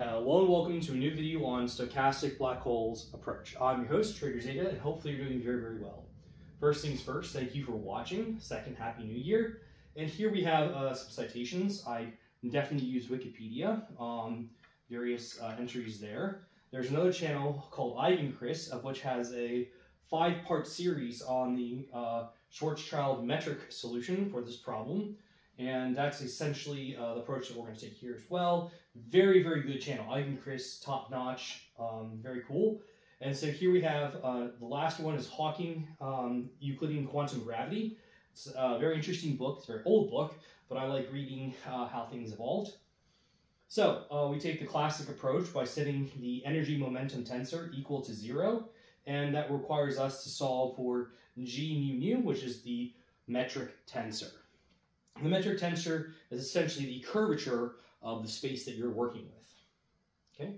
Hello and welcome to a new video on stochastic black holes approach. I'm your host, Trader Zeta, and hopefully you're doing very, very well. First things first, thank you for watching. Second, Happy New Year. And here we have uh, some citations. I definitely use Wikipedia, um, various uh, entries there. There's another channel called eigenchris, of which has a five-part series on the uh, Schwarzschild metric solution for this problem. And that's essentially uh, the approach that we're going to take here as well. Very, very good channel. eigenchris, top notch, um, very cool. And so here we have uh, the last one is Hawking um, Euclidean Quantum Gravity. It's a very interesting book. It's a very old book, but I like reading uh, how things evolved. So uh, we take the classic approach by setting the energy momentum tensor equal to zero, and that requires us to solve for g mu nu, which is the metric tensor. The metric tensor is essentially the curvature of the space that you're working with. Okay,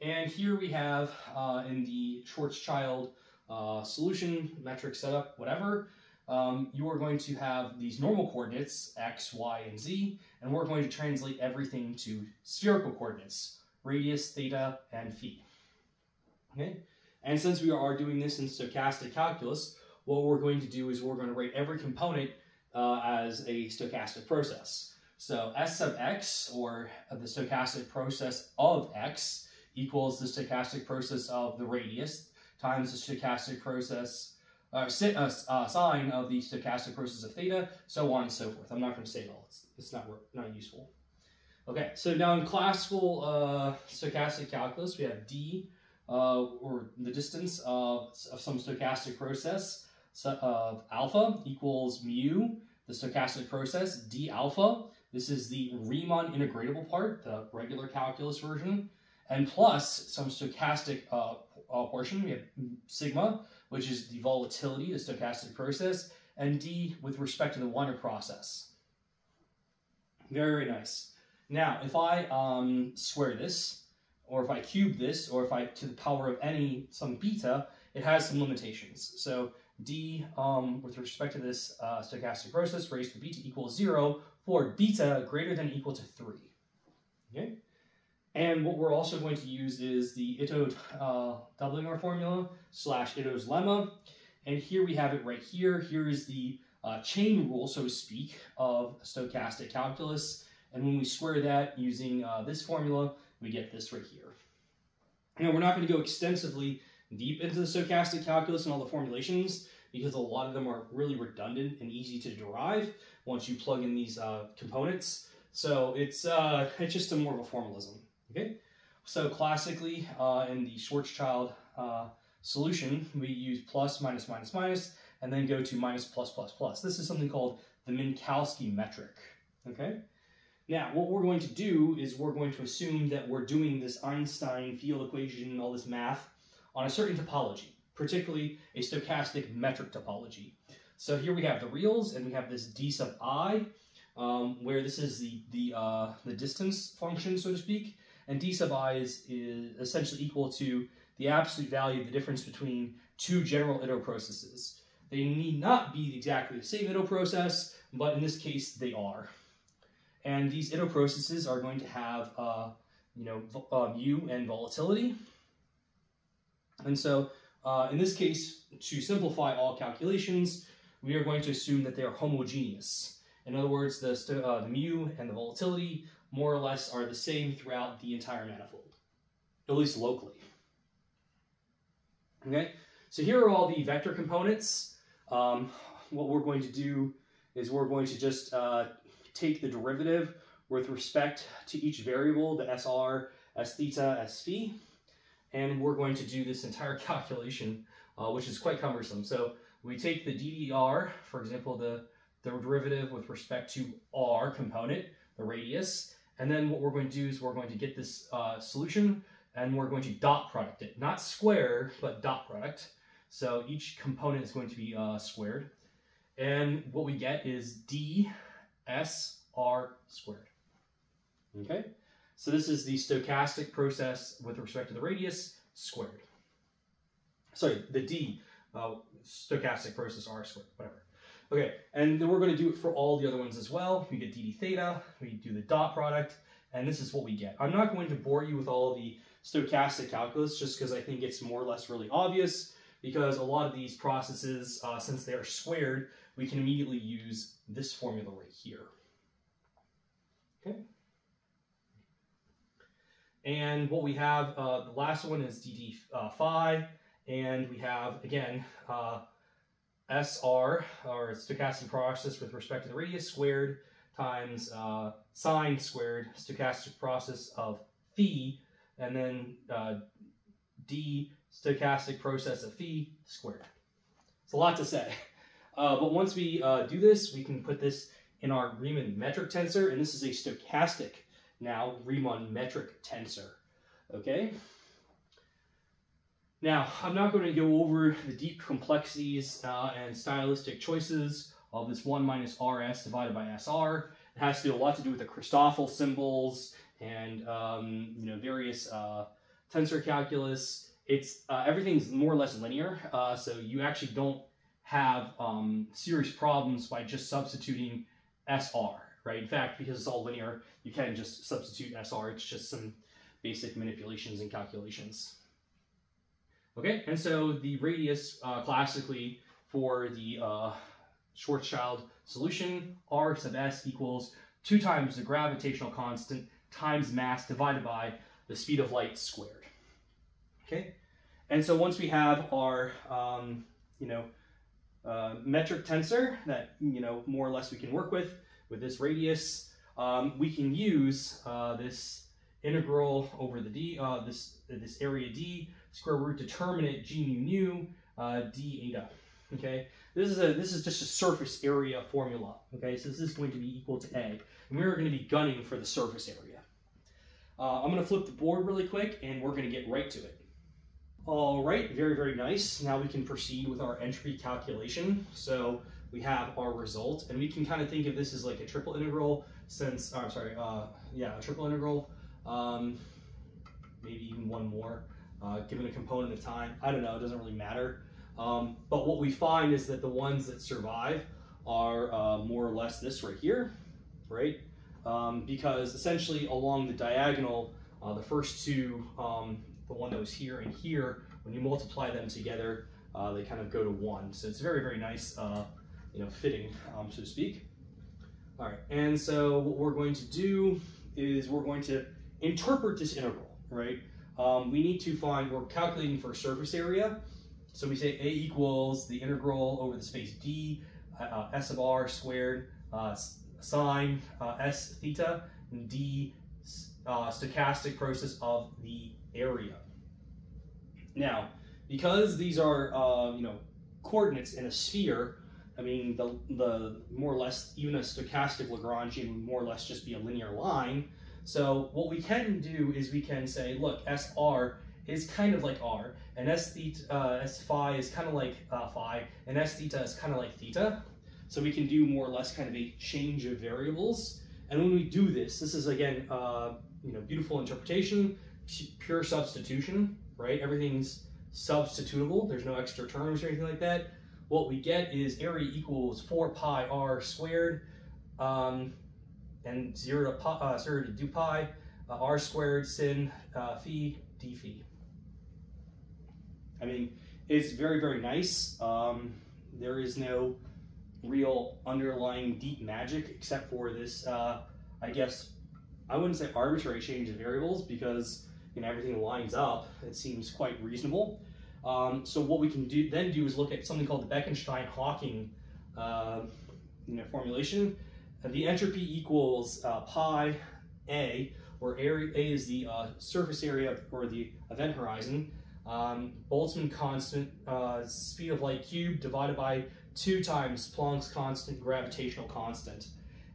and here we have uh, in the Schwarzschild uh, solution, metric setup, whatever, um, you are going to have these normal coordinates, x, y, and z, and we're going to translate everything to spherical coordinates, radius, theta, and phi. Okay, and since we are doing this in stochastic calculus, what we're going to do is we're going to write every component uh, as a stochastic process. So S sub x, or the stochastic process of x, equals the stochastic process of the radius times the stochastic process, uh, uh, uh, sine of the stochastic process of theta, so on and so forth. I'm not going to say it all. It's, it's not, not useful. Okay, so now in classical uh, stochastic calculus, we have d, uh, or the distance of, of some stochastic process, of alpha equals mu, the stochastic process, d alpha. This is the Riemann integratable part, the regular calculus version, and plus some stochastic uh, uh, portion. We have sigma, which is the volatility, the stochastic process, and d with respect to the Wiener process. Very, very nice. Now, if I um, square this, or if I cube this, or if I to the power of any some beta, it has some limitations. So d um, with respect to this uh, stochastic process raised to beta equals 0 for beta greater than equal to 3. Okay? And what we're also going to use is the Ito uh, Doublinger formula slash Ito's lemma. And here we have it right here. Here is the uh, chain rule, so to speak, of stochastic calculus. And when we square that using uh, this formula, we get this right here. Now, we're not going to go extensively deep into the stochastic calculus and all the formulations because a lot of them are really redundant and easy to derive once you plug in these uh, components. So it's, uh, it's just a more of a formalism, okay? So classically, uh, in the Schwarzschild uh, solution, we use plus, minus, minus, minus, and then go to minus, plus, plus, plus. This is something called the Minkowski metric, okay? Now, what we're going to do is we're going to assume that we're doing this Einstein field equation and all this math on a certain topology, particularly a stochastic metric topology. So here we have the reals, and we have this d sub i, um, where this is the, the, uh, the distance function, so to speak, and d sub i is, is essentially equal to the absolute value of the difference between two general Ito processes. They need not be exactly the same Ito process, but in this case, they are. And these Ito processes are going to have, uh, you know, uh, mu and volatility, and so uh, in this case, to simplify all calculations, we are going to assume that they are homogeneous. In other words, the, uh, the mu and the volatility more or less are the same throughout the entire manifold, at least locally. Okay, so here are all the vector components. Um, what we're going to do is we're going to just uh, take the derivative with respect to each variable, the SR, S theta, S phi, and we're going to do this entire calculation, uh, which is quite cumbersome. So we take the DDR, for example, the, the derivative with respect to R component, the radius, and then what we're going to do is we're going to get this uh, solution and we're going to dot product it. Not square, but dot product. So each component is going to be uh, squared. And what we get is d s r squared. Okay? So this is the stochastic process with respect to the radius squared. Sorry, the d uh, stochastic process r squared, whatever. Okay, and then we're going to do it for all the other ones as well. We get dd theta, we do the dot product, and this is what we get. I'm not going to bore you with all the stochastic calculus just because I think it's more or less really obvious because a lot of these processes, uh, since they are squared, we can immediately use this formula right here. Okay. And what we have, uh, the last one is dd uh, phi, and we have, again, uh, SR, or stochastic process with respect to the radius squared, times uh, sine squared, stochastic process of phi, and then uh, d stochastic process of phi squared. It's a lot to say. Uh, but once we do this, we can put this in our Riemann metric tensor, and this is a stochastic now Riemann metric tensor. Okay? Now, I'm not going to go over the deep complexities uh, and stylistic choices of this 1 minus rs divided by sr. It has to do a lot to do with the Christoffel symbols and um, you know various uh, tensor calculus. It's uh, everything's more or less linear, uh, so you actually don't have um, serious problems by just substituting SR, right? In fact, because it's all linear, you can just substitute SR. It's just some basic manipulations and calculations. Okay, and so the radius uh, classically for the uh, Schwarzschild solution, R sub s equals 2 times the gravitational constant times mass divided by the speed of light squared. Okay, and so once we have our, um, you know, uh, metric tensor that, you know, more or less we can work with, with this radius, um, we can use uh, this integral over the d, uh, this, this area d, square root determinant g mu nu uh, d eta. Okay, this is a this is just a surface area formula. Okay, so this is going to be equal to a, and we're going to be gunning for the surface area. Uh, I'm going to flip the board really quick, and we're going to get right to it. All right, very, very nice. Now we can proceed with our entropy calculation. So we have our result, and we can kind of think of this as like a triple integral since, oh, I'm sorry, uh, yeah, a triple integral, um, maybe even one more, uh, given a component of time. I don't know, it doesn't really matter. Um, but what we find is that the ones that survive are uh, more or less this right here, right? Um, because essentially along the diagonal, uh, the first two um, the one that was here and here, when you multiply them together, uh, they kind of go to one. So it's very, very nice, uh, you know, fitting, um, so to speak. All right, and so what we're going to do is we're going to interpret this integral, right? Um, we need to find, we're calculating for surface area. So we say A equals the integral over the space D, uh, uh S of R squared, uh, sine uh, S theta, and D uh, stochastic process of the area. Now, because these are, uh, you know, coordinates in a sphere, I mean, the, the more or less, even a stochastic Lagrangian would more or less just be a linear line. So what we can do is we can say, look, SR is kind of like R, and S, theta, uh, S phi is kind of like uh, phi, and S theta is kind of like theta. So we can do more or less kind of a change of variables. And when we do this, this is again, uh, you know, beautiful interpretation pure substitution, right? Everything's substitutable. There's no extra terms or anything like that. What we get is area equals 4 pi r squared um, and 0 to, pi, uh, 0 to 2 pi uh, r squared sin uh, phi d phi. I mean, it's very, very nice. Um, there is no real underlying deep magic except for this, uh, I guess, I wouldn't say arbitrary change of variables because and everything lines up, it seems quite reasonable. Um, so what we can do then do is look at something called the Bekenstein-Hawking uh, you know, formulation. the entropy equals uh, pi a, where a is the uh, surface area or the event horizon. Um, Boltzmann constant, uh, speed of light cubed divided by 2 times Planck's constant gravitational constant.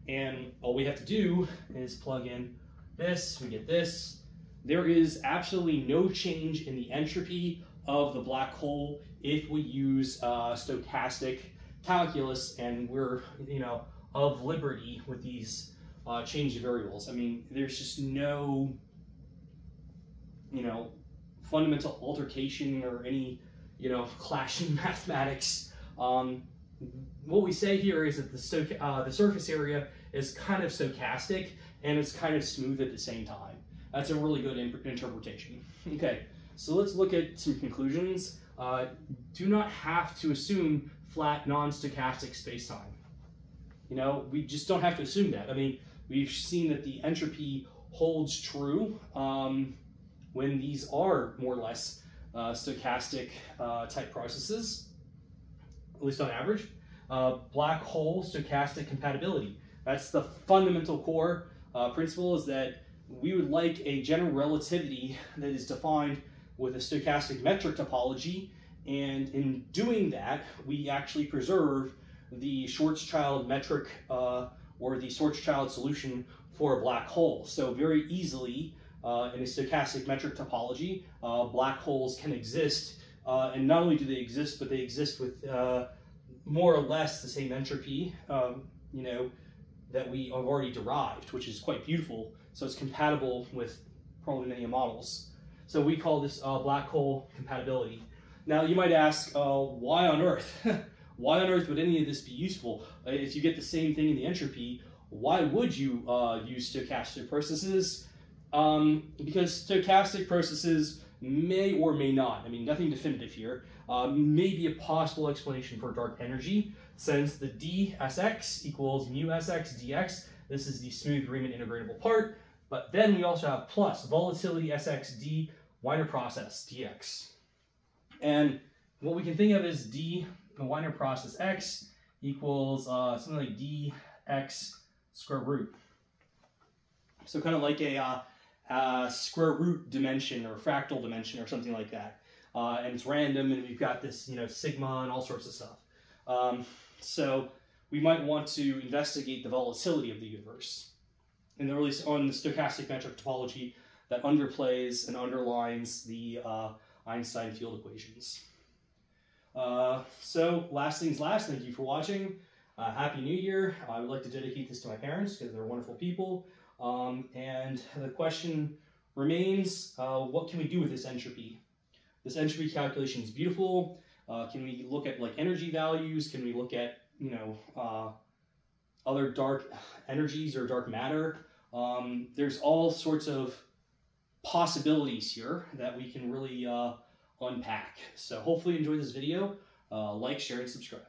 And all we have to do is plug in this, we get this, there is absolutely no change in the entropy of the black hole if we use uh, stochastic calculus and we're, you know, of liberty with these uh, change variables. I mean, there's just no, you know, fundamental altercation or any, you know, clashing mathematics. Um, what we say here is that the, uh, the surface area is kind of stochastic and it's kind of smooth at the same time. That's a really good interpretation. Okay, so let's look at some conclusions. Uh, do not have to assume flat non-stochastic spacetime. You know, we just don't have to assume that. I mean, we've seen that the entropy holds true um, when these are more or less uh, stochastic uh, type processes, at least on average. Uh, black hole stochastic compatibility. That's the fundamental core uh, principle is that we would like a general relativity that is defined with a stochastic metric topology. And in doing that, we actually preserve the Schwarzschild metric uh, or the Schwarzschild solution for a black hole. So very easily, uh, in a stochastic metric topology, uh, black holes can exist. Uh, and not only do they exist, but they exist with uh, more or less the same entropy, um, you know, that we have already derived, which is quite beautiful. So it's compatible with probably many models. So we call this uh, black hole compatibility. Now you might ask, uh, why on earth? why on earth would any of this be useful? Uh, if you get the same thing in the entropy, why would you uh, use stochastic processes? Um, because stochastic processes may or may not, I mean nothing definitive here, uh, may be a possible explanation for dark energy since the dsx equals mu sx dx. This is the smooth Riemann integratable part. But then we also have plus volatility SXD Wiener process dx. And what we can think of as d the Wiener process x equals uh, something like dx square root. So kind of like a uh, uh, square root dimension or fractal dimension or something like that. Uh, and it's random and we've got this, you know, sigma and all sorts of stuff. Um, so we might want to investigate the volatility of the universe. And the least on the stochastic metric topology that underplays and underlines the uh, Einstein field equations. Uh, so last things last, thank you for watching. Uh, Happy New Year. I would like to dedicate this to my parents because they're wonderful people. Um, and the question remains, uh, what can we do with this entropy? This entropy calculation is beautiful. Uh, can we look at like energy values? Can we look at, you know, uh, other dark energies or dark matter? Um, there's all sorts of possibilities here that we can really uh, unpack. So hopefully you enjoyed this video. Uh, like, share, and subscribe.